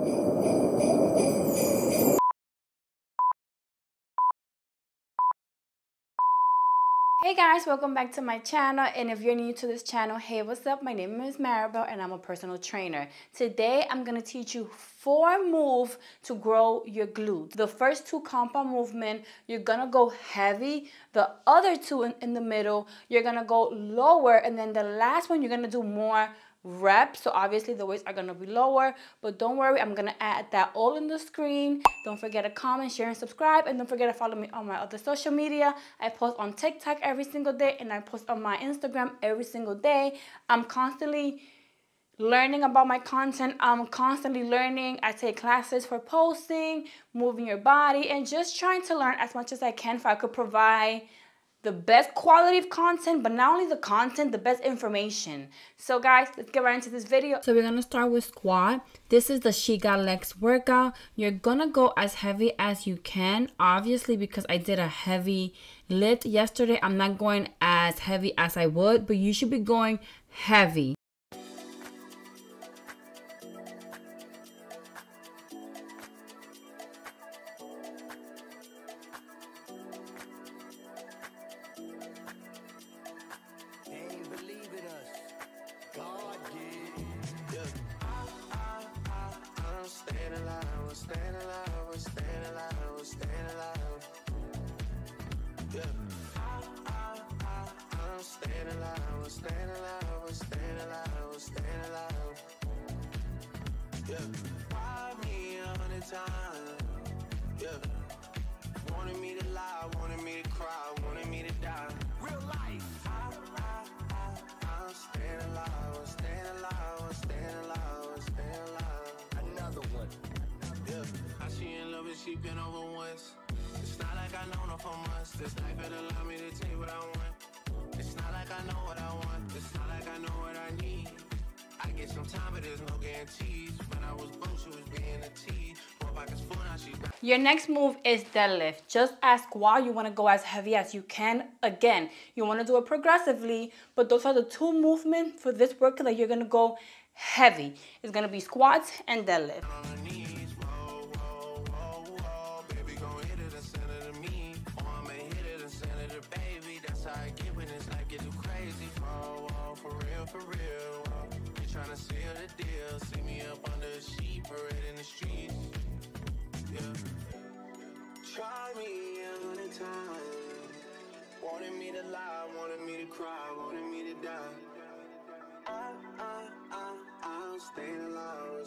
Hey guys, welcome back to my channel and if you're new to this channel, hey what's up? My name is Maribel and I'm a personal trainer. Today I'm going to teach you four moves to grow your glutes. The first two compound movement, you're going to go heavy. The other two in, in the middle, you're going to go lower and then the last one you're going to do more reps so obviously the weights are to be lower but don't worry i'm to add that all in the screen. Don't forget to comment share and subscribe and don't forget to follow me on my other social media. I post on tiktok every single day and i post on my instagram every single day. I'm constantly learning about my content. I'm constantly learning. I take classes for posting moving your body and just trying to learn as much as i can if i could provide the best quality of content, but not only the content, the best information. So guys, let's get right into this video. So we're gonna start with squat. This is the She Got Legs workout. You're gonna go as heavy as you can. Obviously, because I did a heavy lift yesterday, I'm not going as heavy as I would, but you should be going heavy. Yeah. Wanted me to lie, wanted me to cry, wanted me to die. Real life. I, I, I, I'm staying alive, I'm staying alive, I'm staying alive, I'm staying alive. Another one. Yeah. I she in love and she been over once. It's not like I know her for months. This life it allowed me to take what I want. It's not like I know what I want. It's not like I know what I need. I get some time, but there's no guarantees. When I was broke, she was being a tease. Your next move is deadlift. Just as squat, you want to go as heavy as you can. Again, you want to do it progressively, but those are the two movements for this workout that you're going to go heavy. It's going to be squats and deadlift. Yeah. Try me a hundred times. Wanted me to lie, wanted me to cry, wanted me to die. I, I, I, I'm staying alive, alive,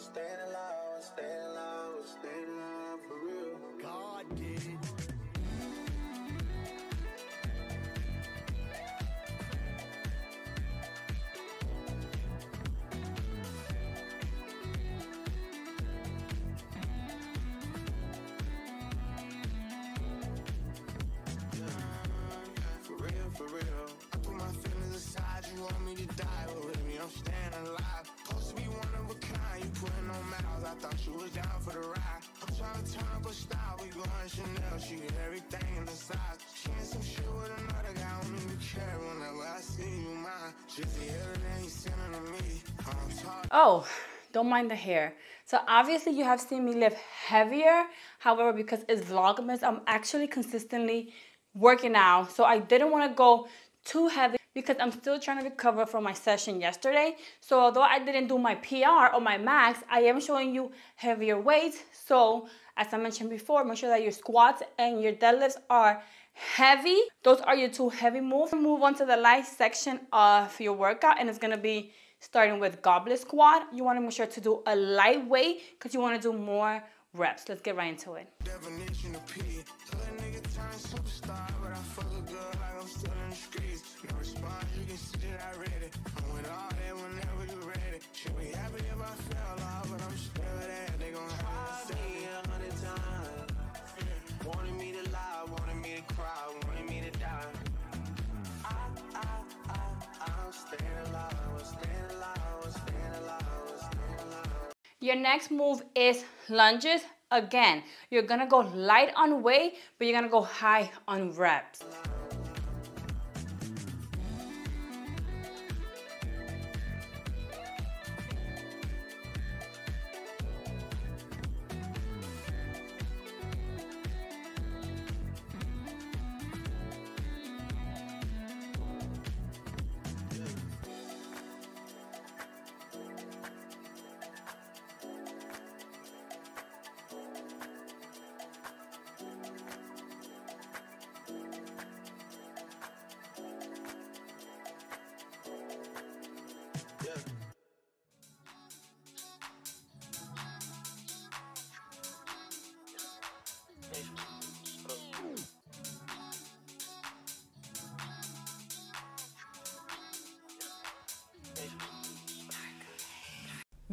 Oh, don't mind the hair. So obviously you have seen me lift heavier. However, because it's Vlogmas, I'm actually consistently working out. So I didn't want to go too heavy because I'm still trying to recover from my session yesterday. So although I didn't do my PR or my max, I am showing you heavier weights. So as I mentioned before, make sure that your squats and your deadlifts are heavy. Those are your two heavy moves. Move on to the light section of your workout and it's gonna be starting with goblet squat. You wanna make sure to do a lightweight because you wanna do more reps. Let's get right into it. Your next move is lunges. Again, you're gonna go light on weight, but you're gonna go high on reps.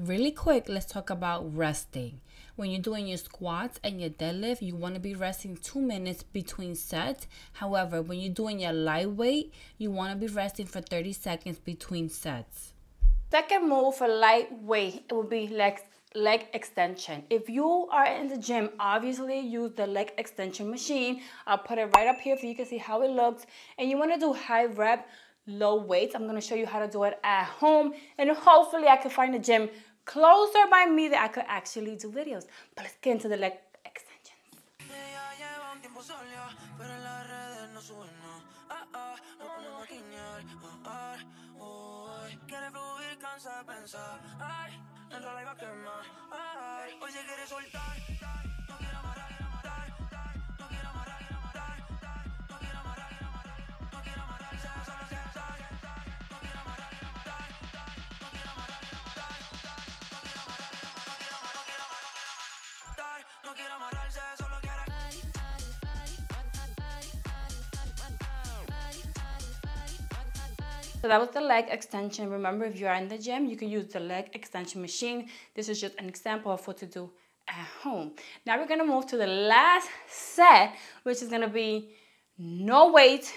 Really quick, let's talk about resting. When you're doing your squats and your deadlift, you want to be resting two minutes between sets. However, when you're doing your lightweight, you want to be resting for 30 seconds between sets. Second move for lightweight, it would be leg, leg extension. If you are in the gym, obviously use the leg extension machine. I'll put it right up here so you can see how it looks. And you want to do high rep, low weights. I'm going to show you how to do it at home. And hopefully I can find a gym closer by me that I could actually do videos. But let's get into the leg extensions. So that was the leg extension. Remember, if you are in the gym, you can use the leg extension machine. This is just an example of what to do at home. Now we're gonna move to the last set, which is gonna be no weight.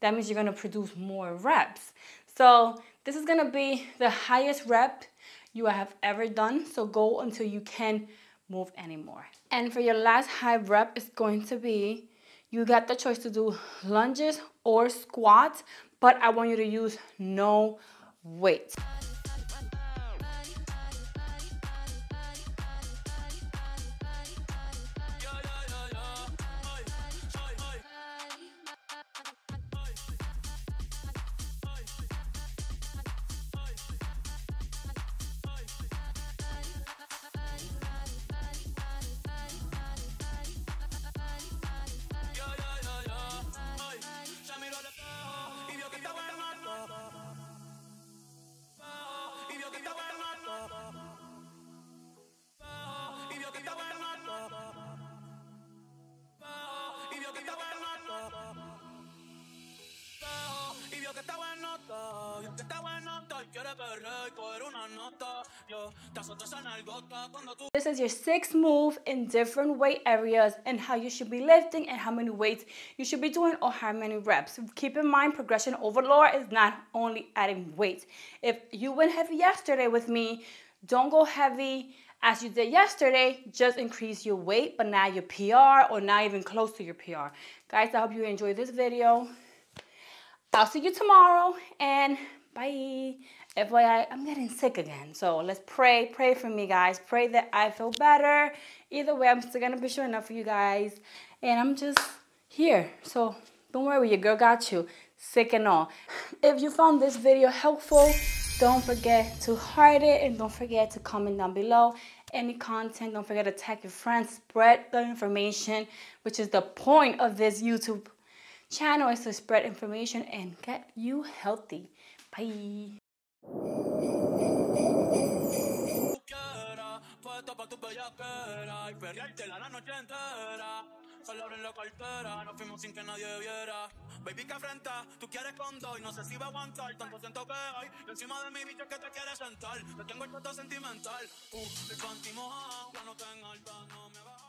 That means you're gonna produce more reps. So this is gonna be the highest rep you have ever done. So go until you can move anymore. And for your last high rep, it's going to be, you got the choice to do lunges or squats, but I want you to use no weight. This is your sixth move in different weight areas and how you should be lifting and how many weights you should be doing or how many reps. Keep in mind, progression overload is not only adding weight. If you went heavy yesterday with me, don't go heavy as you did yesterday, just increase your weight, but now your PR or not even close to your PR. Guys, I hope you enjoyed this video. I'll see you tomorrow and bye. FYI, I'm getting sick again. So let's pray. Pray for me, guys. Pray that I feel better. Either way, I'm still going to be showing up for you guys. And I'm just here. So don't worry, your girl got you. Sick and all. If you found this video helpful, don't forget to heart it and don't forget to comment down below any content. Don't forget to tag your friends. Spread the information, which is the point of this YouTube channel is to spread information and get you healthy. Bye. Baby, que afrenta, tú quieres con dos no sé si va a aguantar. Tanto siento que hay encima de mi bicho que te quieres sentar. Te tengo el trato sentimental. Uh, el panty no tengo alta, no me va